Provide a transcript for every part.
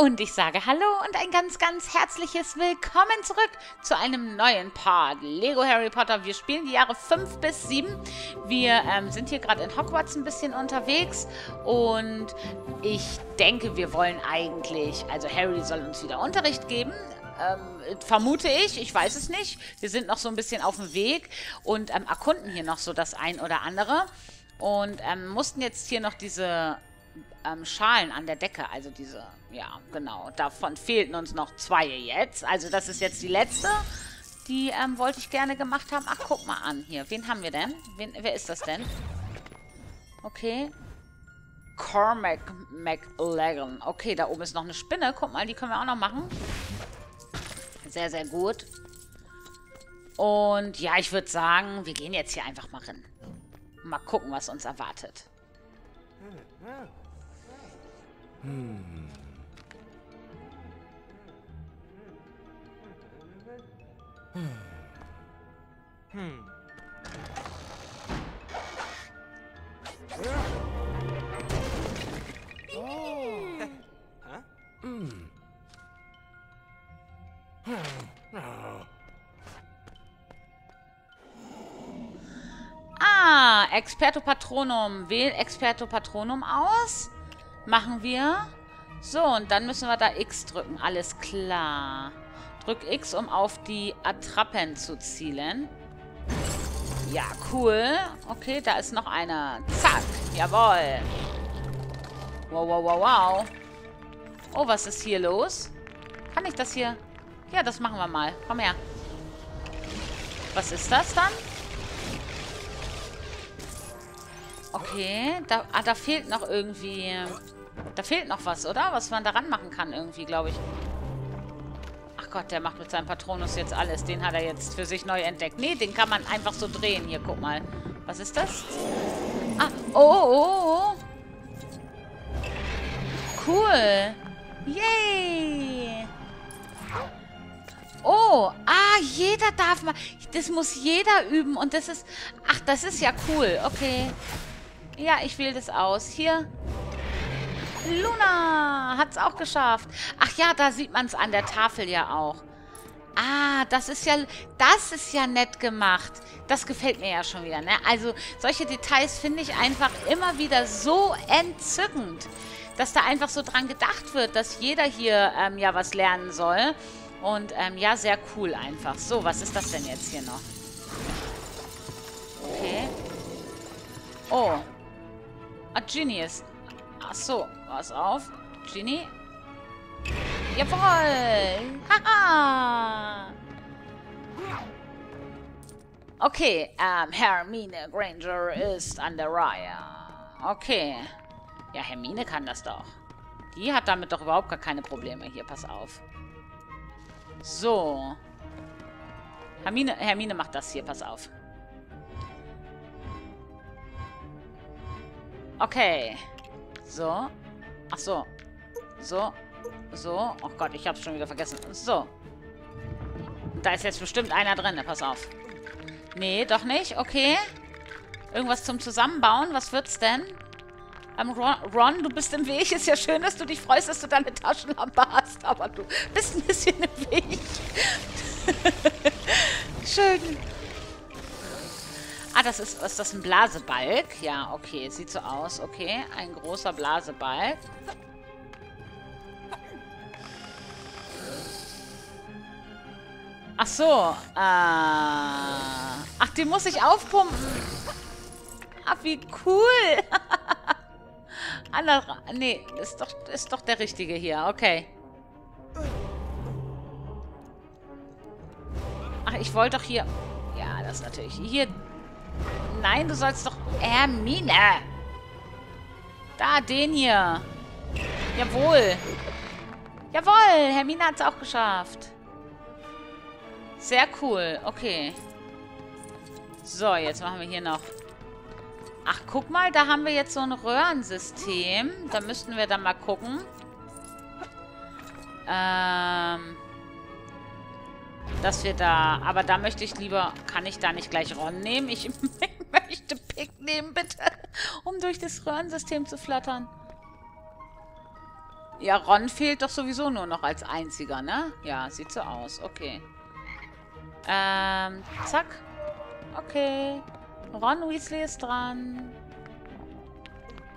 Und ich sage Hallo und ein ganz, ganz herzliches Willkommen zurück zu einem neuen Part Lego Harry Potter. Wir spielen die Jahre 5 bis 7. Wir ähm, sind hier gerade in Hogwarts ein bisschen unterwegs und ich denke, wir wollen eigentlich, also Harry soll uns wieder Unterricht geben. Ähm, vermute ich, ich weiß es nicht. Wir sind noch so ein bisschen auf dem Weg und ähm, erkunden hier noch so das ein oder andere. Und ähm, mussten jetzt hier noch diese ähm, Schalen an der Decke. Also diese, ja, genau. Davon fehlten uns noch zwei jetzt. Also das ist jetzt die letzte. Die ähm, wollte ich gerne gemacht haben. Ach, guck mal an hier. Wen haben wir denn? Wen, wer ist das denn? Okay. Cormac McLagan. Okay, da oben ist noch eine Spinne. Guck mal, die können wir auch noch machen. Sehr, sehr gut. Und ja, ich würde sagen, wir gehen jetzt hier einfach mal rein. Mal gucken, was uns erwartet. Hm. Hm. Ah, Experto Patronum. Wähl Experto Patronum aus. Machen wir. So, und dann müssen wir da X drücken. Alles klar. Drück X, um auf die Attrappen zu zielen. Ja, cool. Okay, da ist noch einer. Zack. Jawohl. Wow, wow, wow, wow. Oh, was ist hier los? Kann ich das hier... Ja, das machen wir mal. Komm her. Was ist das dann? Okay, da, ah, da fehlt noch irgendwie... Da fehlt noch was, oder? Was man daran machen kann irgendwie, glaube ich. Ach Gott, der macht mit seinem Patronus jetzt alles. Den hat er jetzt für sich neu entdeckt. Nee, den kann man einfach so drehen. Hier, guck mal. Was ist das? Ah, oh, oh, oh. Cool. Yay. Oh, ah, jeder darf mal. Das muss jeder üben. Und das ist... Ach, das ist ja cool. Okay. Ja, ich wähle das aus. Hier. Luna hat es auch geschafft. Ach ja, da sieht man es an der Tafel ja auch. Ah, das ist ja, das ist ja nett gemacht. Das gefällt mir ja schon wieder, ne? Also, solche Details finde ich einfach immer wieder so entzückend, dass da einfach so dran gedacht wird, dass jeder hier ähm, ja was lernen soll. Und ähm, ja, sehr cool einfach. So, was ist das denn jetzt hier noch? Okay. Oh. Ah, Ginny ist... Ach so, pass auf. Ginny. Jawohl. Haha. Okay, ähm, Hermine Granger ist an der Reihe. Okay. Ja, Hermine kann das doch. Die hat damit doch überhaupt gar keine Probleme. Hier, pass auf. So. Hermine, Hermine macht das hier, pass auf. Okay. So. Ach so. So. So. Oh Gott, ich hab's schon wieder vergessen. So. Da ist jetzt bestimmt einer drin. Pass auf. Nee, doch nicht. Okay. Irgendwas zum Zusammenbauen. Was wird's denn? Ähm, Ron, Ron, du bist im Weg. Ist ja schön, dass du dich freust, dass du deine Taschenlampe hast. Aber du bist ein bisschen im Weg. schön. Ah, das ist, ist das ein Blasebalg? Ja, okay, sieht so aus. Okay, ein großer Blasebalg. Ach so. Äh, ach, den muss ich aufpumpen. Ach, wie cool. Andere, nee, ist doch, ist doch der richtige hier. Okay. Ach, ich wollte doch hier... Ja, das natürlich... Hier Nein, du sollst doch... Hermine! Da, den hier. Jawohl. Jawohl, Hermine hat es auch geschafft. Sehr cool. Okay. So, jetzt machen wir hier noch... Ach, guck mal, da haben wir jetzt so ein Röhrensystem. Da müssten wir dann mal gucken. Ähm dass wir da... Aber da möchte ich lieber... Kann ich da nicht gleich Ron nehmen? Ich möchte Pick nehmen, bitte. Um durch das Röhrensystem zu flattern. Ja, Ron fehlt doch sowieso nur noch als einziger, ne? Ja, sieht so aus. Okay. Ähm, zack. Okay. Ron Weasley ist dran.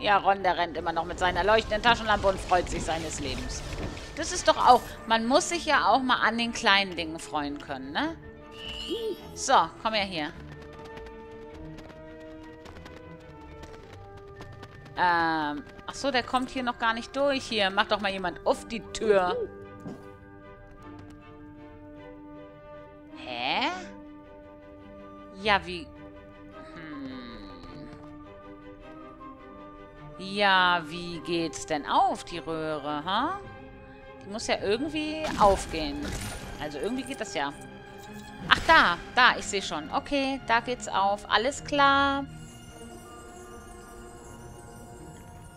Ja, Ron, der rennt immer noch mit seiner leuchtenden Taschenlampe und freut sich seines Lebens. Das ist doch auch... Man muss sich ja auch mal an den kleinen Dingen freuen können, ne? So, komm her hier. Ähm, ach so, der kommt hier noch gar nicht durch. Hier, mach doch mal jemand auf die Tür. Hä? Ja, wie... Hm. Ja, wie geht's denn auf, die Röhre, ha? Die muss ja irgendwie aufgehen. Also irgendwie geht das ja. Ach, da. Da, ich sehe schon. Okay, da geht's auf. Alles klar.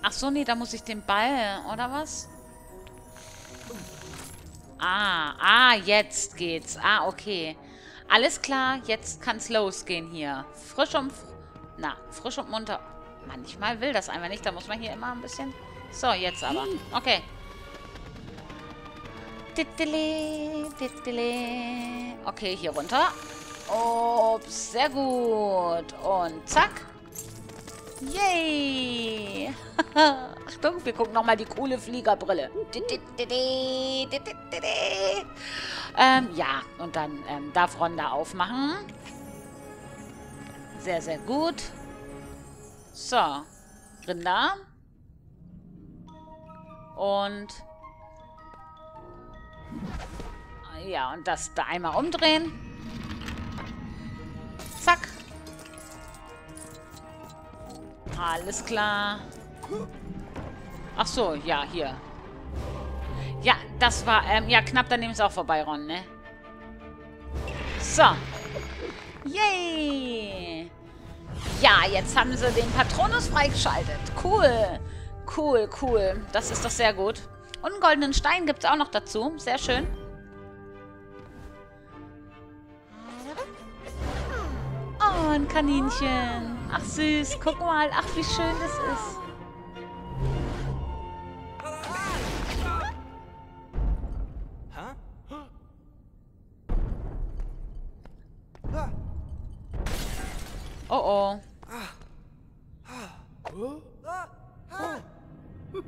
Ach so, nee, da muss ich den Ball, oder was? Ah, ah, jetzt geht's. Ah, okay. Alles klar, jetzt kann's losgehen hier. Frisch und... Na, frisch und munter. Manchmal will das einfach nicht. Da muss man hier immer ein bisschen... So, jetzt aber. Okay. Okay, hier runter. Ups, sehr gut. Und zack. Yay! Achtung, wir gucken nochmal die coole Fliegerbrille. Ähm, ja, und dann ähm, darf Ronda aufmachen. Sehr, sehr gut. So. Rinder. Und... Ja, und das da einmal umdrehen. Alles klar. Ach so, ja, hier. Ja, das war, ähm, ja, knapp daneben ist auch vorbei, Ron, ne? So. Yay! Ja, jetzt haben sie den Patronus freigeschaltet. Cool. Cool, cool. Das ist doch sehr gut. Und einen goldenen Stein gibt es auch noch dazu. Sehr schön. Oh, ein Kaninchen. Ach süß, guck mal. Ach, wie schön das ist. Oh oh.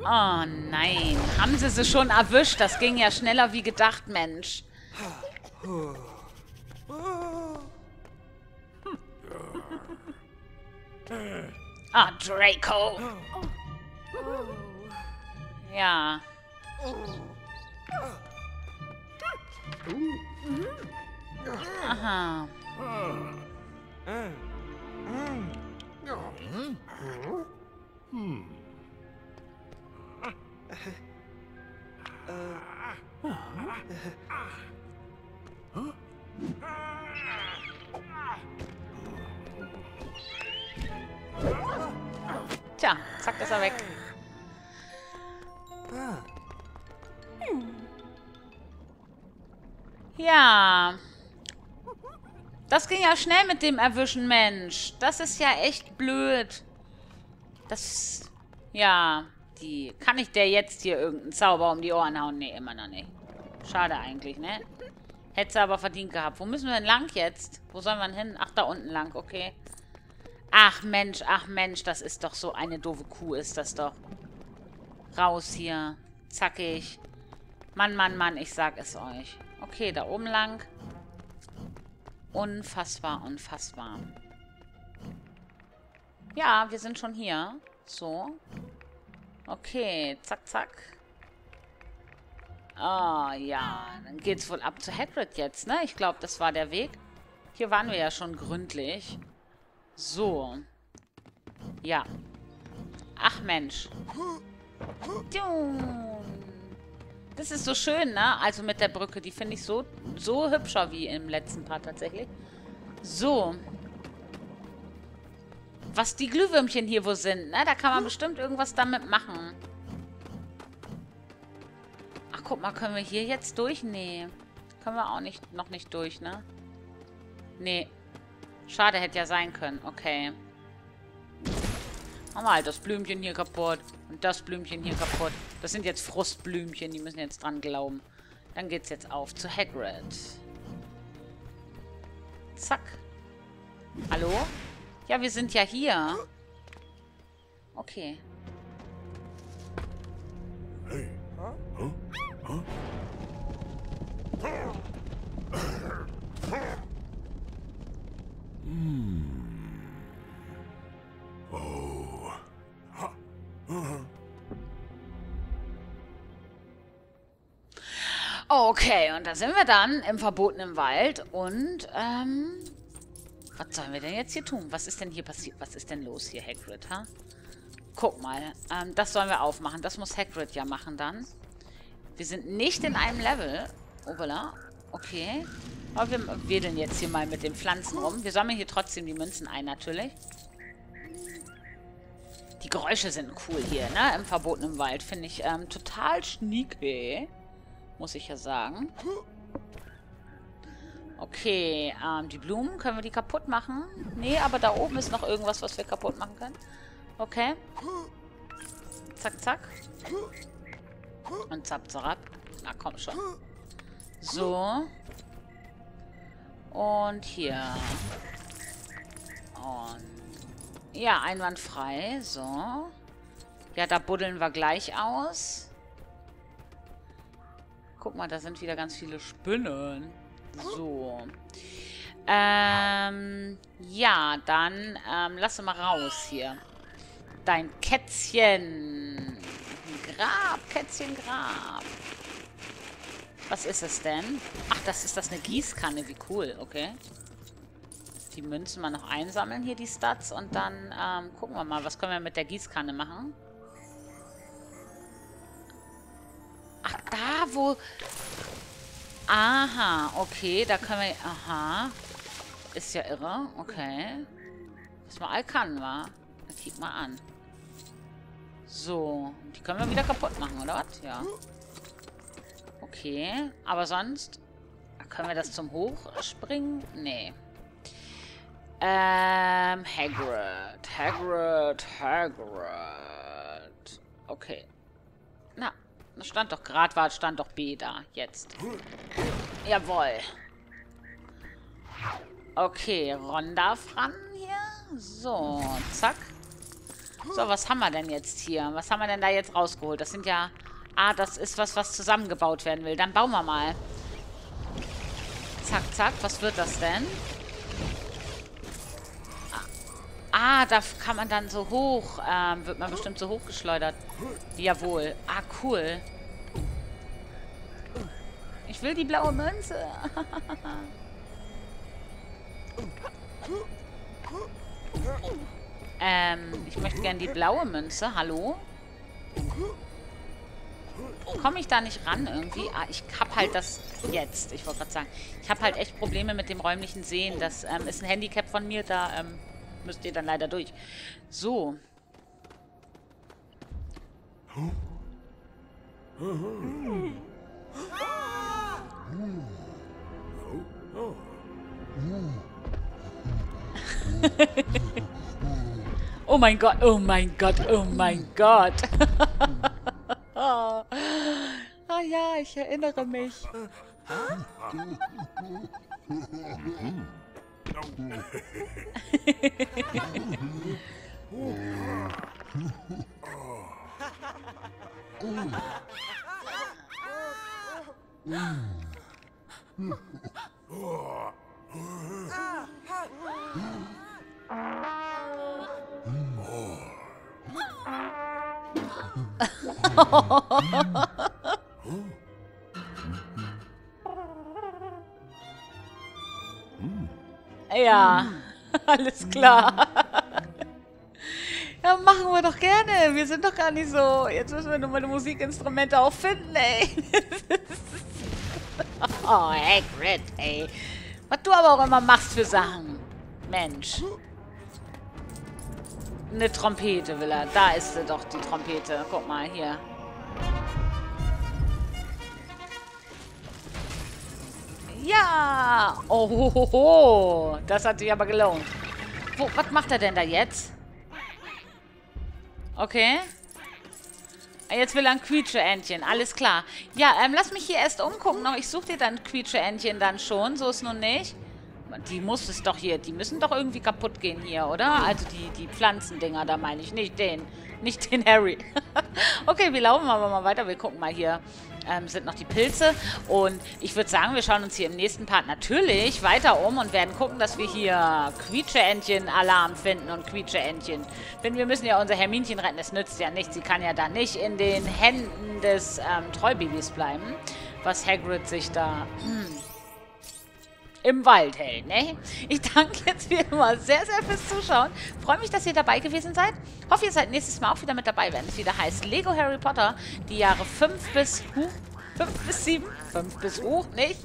Oh nein. Haben sie sie schon erwischt? Das ging ja schneller wie gedacht, Mensch. Ah, Draco. Ja. Aha. Ist er weg. Ja. Das ging ja schnell mit dem Erwischen, Mensch. Das ist ja echt blöd. Das... Ja, die... Kann ich der jetzt hier irgendeinen Zauber um die Ohren hauen? Nee, immer noch nicht. Schade eigentlich, ne? Hätte sie aber verdient gehabt. Wo müssen wir denn lang jetzt? Wo sollen wir denn hin? Ach, da unten lang, okay. Ach Mensch, ach Mensch, das ist doch so eine doofe Kuh, ist das doch. Raus hier. Zackig. Mann, Mann, Mann, ich sag es euch. Okay, da oben lang. Unfassbar, unfassbar. Ja, wir sind schon hier. So. Okay, zack, zack. Oh, ja. Dann geht's wohl ab zu Hagrid jetzt, ne? Ich glaube, das war der Weg. Hier waren wir ja schon gründlich. So. Ja. Ach, Mensch. Das ist so schön, ne? Also mit der Brücke. Die finde ich so, so hübscher wie im letzten Part tatsächlich. So. Was die Glühwürmchen hier wo sind, ne? Da kann man bestimmt irgendwas damit machen. Ach, guck mal, können wir hier jetzt durch? Nee. Können wir auch nicht, noch nicht durch, ne? Nee. Schade, hätte ja sein können. Okay. Mach mal das Blümchen hier kaputt. Und das Blümchen hier kaputt. Das sind jetzt Frustblümchen, die müssen jetzt dran glauben. Dann geht's jetzt auf zu Hagrid. Zack. Hallo? Ja, wir sind ja hier. Okay. Da sind wir dann im verbotenen Wald und, ähm, was sollen wir denn jetzt hier tun? Was ist denn hier passiert? Was ist denn los hier, Hagrid, ha? Guck mal, ähm, das sollen wir aufmachen. Das muss Hagrid ja machen dann. Wir sind nicht in einem Level. Voilà. Okay. Aber wir wedeln jetzt hier mal mit den Pflanzen rum. Wir sammeln hier trotzdem die Münzen ein, natürlich. Die Geräusche sind cool hier, ne? Im verbotenen Wald. Finde ich ähm, total sneaky. Muss ich ja sagen. Okay, ähm, die Blumen, können wir die kaputt machen? Nee, aber da oben ist noch irgendwas, was wir kaputt machen können. Okay. Zack, zack. Und zapp, zapp. Na, komm schon. So. Und hier. Und... Ja, einwandfrei. So. Ja, da buddeln wir gleich aus. Guck mal, da sind wieder ganz viele Spinnen. So. Ähm, ja, dann ähm, lass mal raus hier. Dein Kätzchen. Grab, Kätzchen, Grab. Was ist es denn? Ach, das ist das eine Gießkanne. Wie cool, okay. Die Münzen mal noch einsammeln, hier die Stats. Und dann ähm, gucken wir mal, was können wir mit der Gießkanne machen. Ach, da, wo... Aha, okay, da können wir... Aha. Ist ja irre, okay. Was man all kann, wa? Kick mal an. So, die können wir wieder kaputt machen, oder was? Ja. Okay, aber sonst... Können wir das zum Hochspringen? Nee. Ähm, Hagrid. Hagrid, Hagrid. Okay. Stand doch gerade, war stand doch B da. Jetzt. Jawohl. Okay, Ron darf ran hier. So, zack. So, was haben wir denn jetzt hier? Was haben wir denn da jetzt rausgeholt? Das sind ja... Ah, das ist was, was zusammengebaut werden will. Dann bauen wir mal. Zack, zack. Was wird das denn? Ah, da kann man dann so hoch, ähm, wird man bestimmt so hochgeschleudert. Jawohl. Ah, cool. Ich will die blaue Münze. ähm, ich möchte gerne die blaue Münze. Hallo? Komme ich da nicht ran irgendwie? Ah, ich hab halt das jetzt. Ich wollte gerade sagen. Ich habe halt echt Probleme mit dem räumlichen Sehen. Das ähm, ist ein Handicap von mir. Da ähm, müsst ihr dann leider durch. So. oh mein Gott, oh mein Gott, oh mein Gott. ah ja, ich erinnere mich. Oh. Ja, alles klar. Ja, machen wir doch gerne. Wir sind doch gar nicht so. Jetzt müssen wir nur meine Musikinstrumente auch finden, ey. oh, Hagrid, ey. Was du aber auch immer machst für Sachen. Mensch. Eine Trompete will er. Da ist sie doch, die Trompete. Guck mal, hier. Ja! Oh, ho, ho, ho. das hat sich aber gelohnt. Wo, was macht er denn da jetzt? Okay. Jetzt will er ein Quietsche-Entchen. Alles klar. Ja, ähm, lass mich hier erst umgucken noch. Ich suche dir dann Quietsche-Entchen dann schon. So ist nun nicht. Die muss es doch hier. Die müssen doch irgendwie kaputt gehen hier, oder? Also die, die Pflanzendinger, da meine ich. Nicht den. Nicht den Harry. okay, wir laufen aber mal weiter. Wir gucken mal hier. Ähm, sind noch die Pilze. Und ich würde sagen, wir schauen uns hier im nächsten Part natürlich weiter um und werden gucken, dass wir hier Quietsche-Entchen-Alarm finden und Quietsche-Entchen. Denn wir müssen ja unser Herminchen retten. Es nützt ja nichts. Sie kann ja da nicht in den Händen des ähm, Trollbabys bleiben. Was Hagrid sich da... Hm, im Wald hält, ne? Ich danke jetzt wie immer sehr, sehr fürs Zuschauen. Freue mich, dass ihr dabei gewesen seid. Hoffe, ihr seid nächstes Mal auch wieder mit dabei, wenn es wieder heißt Lego Harry Potter, die Jahre 5 bis... Huh, 5 bis 7? 5 bis hoch, nicht?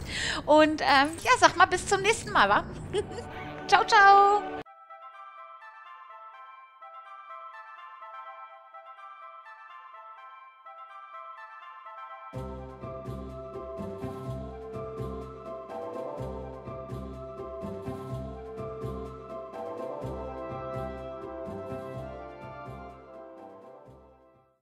Und ähm, ja, sag mal, bis zum nächsten Mal, wa? ciao, ciao!